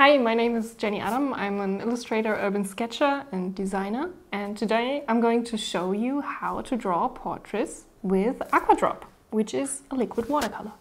Hi, my name is Jenny Adam. I'm an illustrator, urban sketcher and designer. And today I'm going to show you how to draw portraits with Aquadrop, which is a liquid watercolor.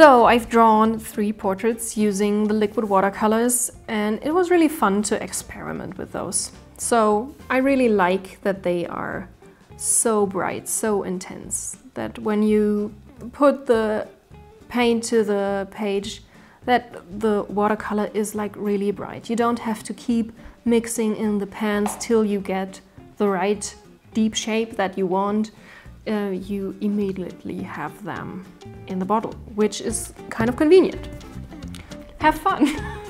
So I've drawn three portraits using the liquid watercolors and it was really fun to experiment with those. So I really like that they are so bright, so intense, that when you put the paint to the page, that the watercolor is like really bright. You don't have to keep mixing in the pans till you get the right deep shape that you want uh, you immediately have them in the bottle, which is kind of convenient. Have fun!